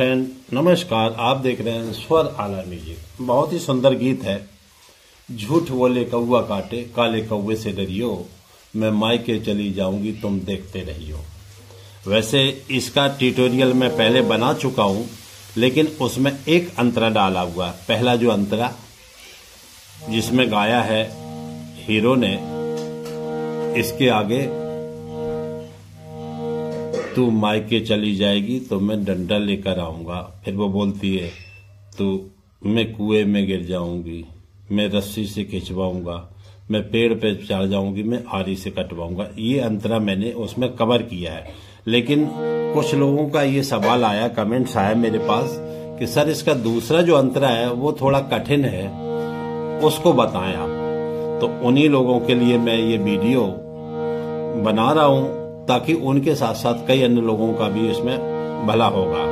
Friend नमस्कार, आप देख रहे हैं स्वर आला म्यूज़िक बहुत ही सुंदर गीत है। झूठ बोले कौआ काटे, काले कौए से डरियो। मैं मायके चली जाऊँगी, तुम देखते रहियो। वैसे इसका ट्यूटोरियल मैं पहले बना चुका हूँ, लेकिन उसमें एक अंतरा डाला हुआ पहला जो अंतरा, जिसमें गाया है हीरो ने, इसके आगे तू मायके चली जाएगी तो मैं डंडा लेकर आऊँगा। फिर वो बोलती है तो मैं कुएँ में गिर जाऊँगी, मैं रस्सी से खिंचवाऊँगा, मैं पेड़ पे चढ़ जाऊँगी, मैं आरी से कटवाऊँगा। ये अंतरा मैंने उसमें कवर किया है। लेकिन कुछ लोगों का ये सवाल आया, कमेंट्स आया मेरे पास, कि, सर, इसका दूसरा जो अंतरा है, वो थोड़ा कठिन है, उसको बताएँ आप। तो उन्हीं लोगों के लिए मैं ये वीडियो बना रहा हूँ। ताकि उनके साथ साथ कई अन्य लोगों का भी इसमें भला होगा।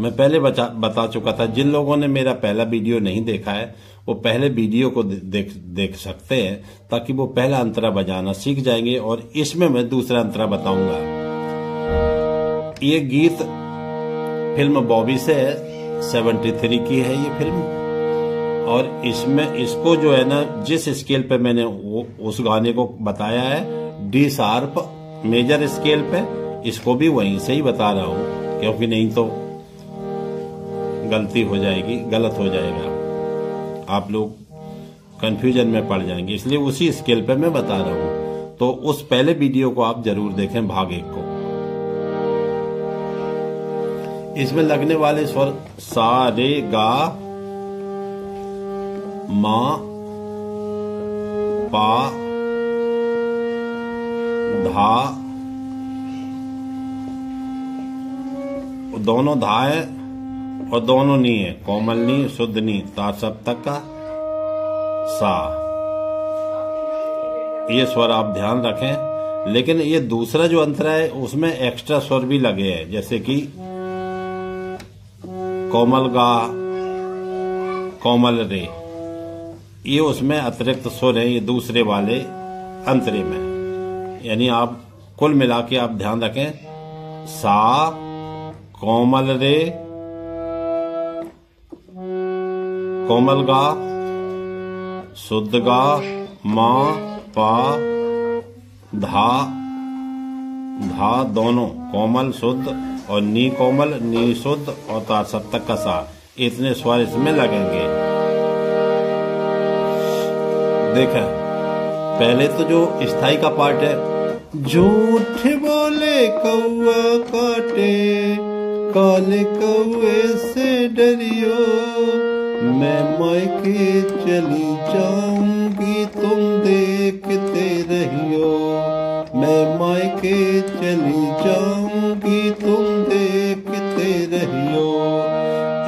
मैं पहले बचा, बता चुका था जिन लोगों ने मेरा पहला वीडियो नहीं देखा है वो पहले वीडियो को देख देख सकते हैं ताकि वो पहला अंतरा बजाना सीख जाएँगे और इसमें मैं दूसरा अंतरा बताऊँगा। ये गीत फ़िल्म बॉबी से सेवेंटी थ्री की है ये फ़िल्म। और इसमें इसको जो है ना जिस स्केल पे मैंने वो उस गाने को बताया है डी शार्प मेजर स्केल पे, इसको भी वहीं से ही बता रहा हूँ, क्योंकि नहीं तो गलती हो जाएगी, गलत हो जाएगा। आप लोग कंफ्यूजन में पड़ जाएँगे, इसलिए उसी स्केल पे मैं बता रहा हूँ। तो उस पहले वीडियो को आप ज़रूर देखें भाग एक को। इसमें लगने वाले स्वर सा, रे, गा, मा, पा धा। दोनों धा है और दोनों नी है कोमल नी शुद्ध नी तार सप्तक का सा। ये स्वर आप ध्यान रखें, लेकिन ये दूसरा जो अंतर है, उसमें एक्स्ट्रा स्वर भी लगे हैं, जैसे कि कोमल गा, कोमल रे। ये उसमें अतिरिक्त स्वर है, ये दूसरे वाले अंतरे में। यानी आप कुल मिला के आप ध्यान रखें। सा, कोमल रे, कोमल गा, शुद्ध गा, मा, पा, धा धा दोनों, कोमल, शुद्ध, और नी कोमल, नी शुद्ध, और तार सप्तक का सा। इतने स्वर इसमें लगेंगे। देखा। पहले तो जो स्थायी का पार्ट है झूठ बोले कौआ काटे काले कौए से डरियो। मैं मायके चली जाऊँगी तुम देखते रहियो। मैं मायके चली जाऊँगी तुम देखते रहियो।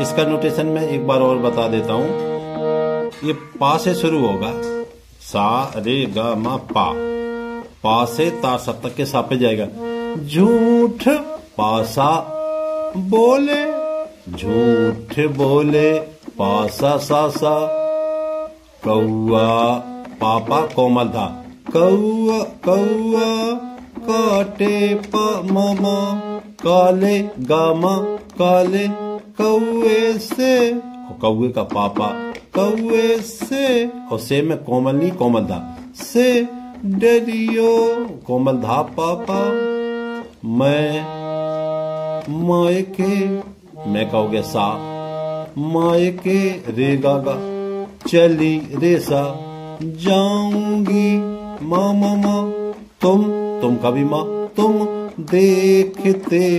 इसका नोटेशन मैं एक बार और बता देता हूँ। ये पा से शुरू होगा। सा रे ग पा। पा से तार सप्तक के सा पे जाएगा। झूठ पासा बोले। झूठ बोले पासा सा सा कौआ पापा कोमल था कौआ कौआ काटे प ममा काले गामा काले। कौए से कौए का पापा कौए से, और से में कोमल नहीं, कोमल धा से, डरियो, कोमल धा पापा। मैं, मायके, मैं कहोगे सा। मायके, रे गागा चली रे सा। जाऊँगी, माँ मामा तुम तुम कभी माँ। तुम देखते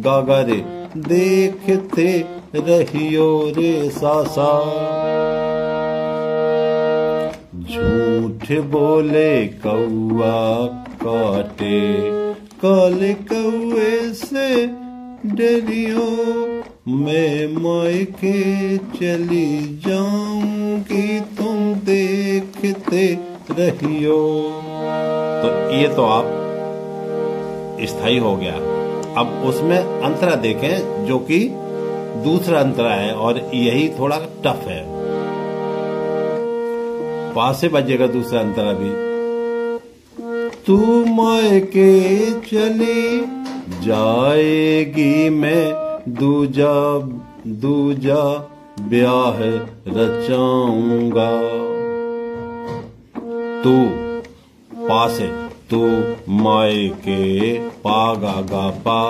गागा रे। देखते रहियो रे सासा झूठ बोले कौआ काटे, काले कौए से डरियो, मैं मायके चली जाऊँगी, तुम देखते रहियो। तो ये तो आप स्थायी हो गया। अब उसमें अंतरा देखें, जो कि दूसरा अंतरा है, और यही थोड़ा टफ है। पास से बजेगा दूसरा अंतरा भी। तू मायके चली जाएगी मैं, दूजा दूजा ब्याह रचाऊँगा। तू पासे तू माए के पा। गा गा पा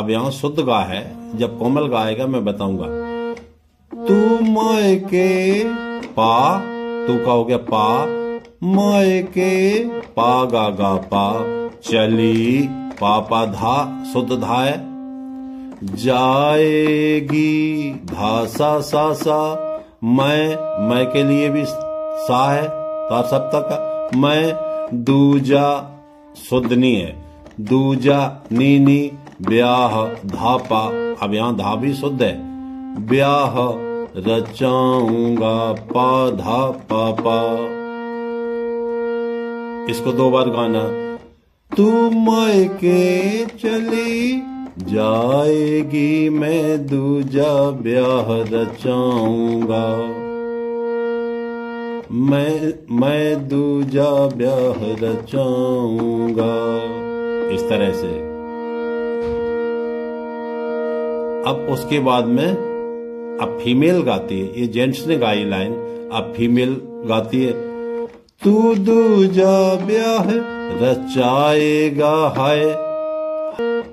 अब यहाँ शुद्ध गा है, जब कोमल गाएगा मैं बताऊँगा। तू माए के पा तू का हो गया पा, माए के, पा गा गा पा, चली पापा धा, शुद्ध धा है। जाएगी, धा सा सा मैं मैं के लिए भी सा है तार सब तक मैं, दूजा शुद्धनी है। दूजा नीनी ब्याह धापा अब यहाँ धा भी शुद्ध है। ब्याह रचाऊँगा पा धा पापा। इसको दो बार गाना। तू के चली जाएगी, मैं दूजा ब्याह रचाऊँगा। मैं मैं दूजा ब्याह रचाऊँगा। इस तरह से। अब उसके बाद में अब फीमेल गाती है, ये जेंट्स ने गाई लाइन अब फीमेल गाती है। तू दूजा ब्याह रचाएगा हाय।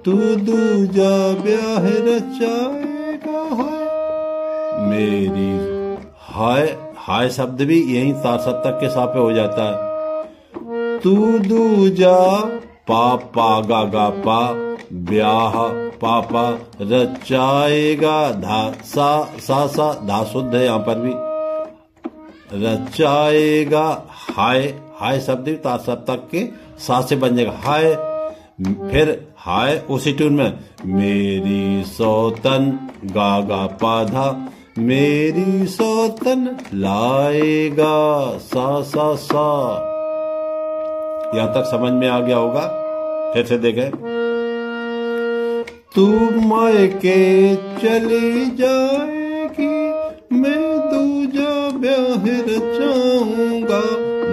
तू दूजा ब्याह रचाएगा हाय। मेरी हाय हाय शब्द भी यही तार सप्तक के साथ हो जाता है। तू दूजा पा पा, गा गा, पा, ब्याह पापा रचाएगा धा, सा सा सा, धा शुद्ध है यहाँ पर भी। रचाएगा हाय हाय शब्द तार सप्तक के सा से बन जाएगा। हाय, फिर हाय उसी ट्यून में, मेरी सौतन, गा गा पाधा मेरी सौतन लाएगा सा सा सा। यहाँ तक समझ में आ गया होगा? फिर से देखें। तू के चली जाएगी, मैं दूजा ब्याह रचाऊँगा,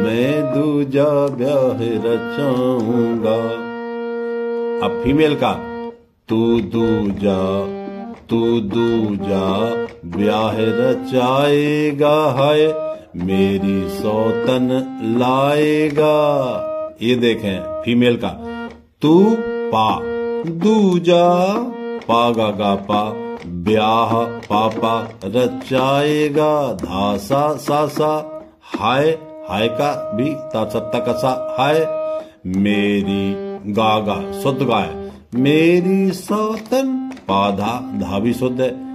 मैं दूजा ब्याह रचाऊँगा। अब फीमेल का, तू दूजा तू दूजा ब्याह रचाएगा है मेरी सौतन लाएगा। ये देखें फीमेल का। तू पा दूजा पागा गा गा पा, ब्याह पापा रचाएगा धासा सा सा हाय हाय का भी सत्ता का सा, हाय। मेरी गागा शुद्ध गाय मेरी सौतन पाधा धा भी शुद्ध है।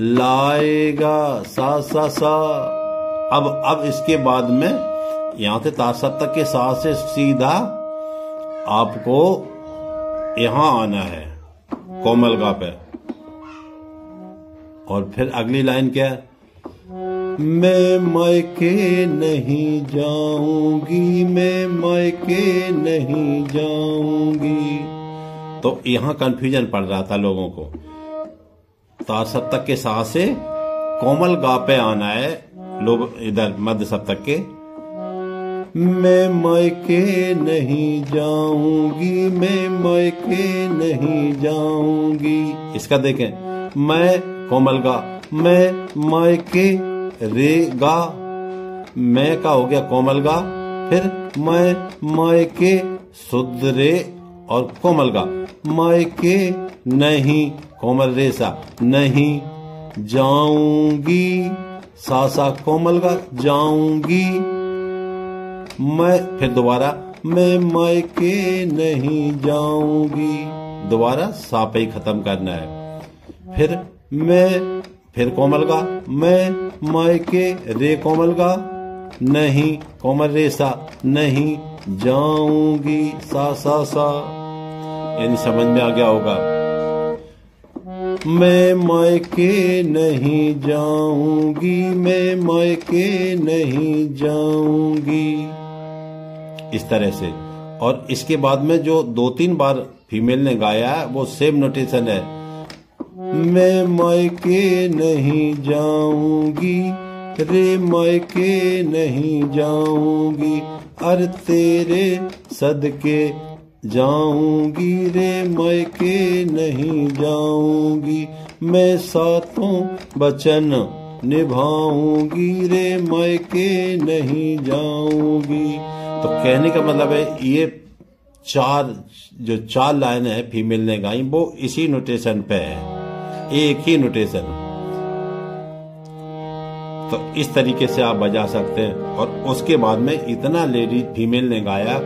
लाएगा, सा सा सा। अब अब इसके बाद में यहाँ से तासत तक के सा से सीधा आपको यहाँ आना है, कोमलगा पे। और फिर अगली लाइन क्या है? मैं मैके नहीं जाऊँगी, मैं मैके नहीं जाऊँगी। तो यहाँ कंफ्यूजन पड़ रहा था लोगों को। तार सप्तक के साथ से कोमल गा पे आना है, लोग इधर मध्य सप्तक के। मैं मायके नहीं जाऊँगी, मैं मायके नहीं जाऊँगी। इसका देखें, मैं कोमल गा, मैं मायके रे गा, मैं का हो गया कोमल गा, फिर मैं मायके शुद्ध रे और कोमल गा। मायके नहीं कोमल रेसा नहीं जाऊँगी। सासा कोमल का जाऊँगी। मैं, फिर दोबारा, मैं मायके नहीं जाऊँगी। दोबारा सा पे ही खत्म करना है। फिर मैं, फिर कोमल का, मैं मायके रे कोमल का, नहीं, कोमल रेसा नहीं जाऊँगी। सा सा सा। यानी समझ में आ गया होगा। मैं मायके नहीं जाऊँगी, मैं मायके नहीं जाऊँगी। इस तरह से। और इसके बाद में जो दो तीन बार फीमेल ने गाया है, वो सेम नोटेशन है। मैं मायके नहीं जाऊँगी, रे मायके नहीं जाऊँगी, अरे तेरे सदके जाऊँगी, रे मायके नहीं जाऊँगी, मैं सातों बचन निभाऊँगी, रे मायके नहीं जाऊँगी। तो कहने का मतलब है ये चार जो चार लाइन है फीमेल ने गाई वो इसी नोटेशन पे है। एक ही नोटेशन तो इस तरीके से आप बजा सकते हैं। और उसके बाद में इतना लेडी फीमेल ने गाया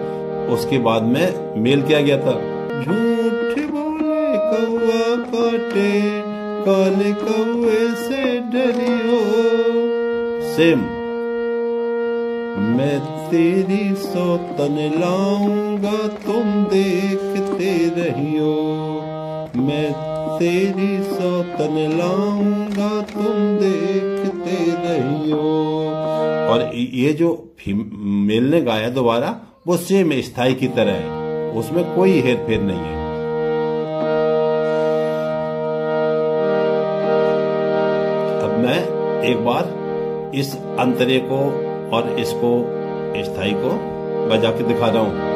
उसके बाद में मेल किया गया था? झूठ बोले कौआ काटे काले कौए से डरियो। सेम मैं तेरी सौतन लाऊँगा, तुम देखते रहियो। मैं तेरी सौतन लाऊँगा, तुम देखते रहियो। और ये जो मेल ने गाया दोबारा, वो सेम स्थायी की तरह है। उसमें कोई हेर फेर नहीं है। अब मैं एक बार इस अंतरे को और इसको स्थायी को बजा के दिखा रहा हूँ।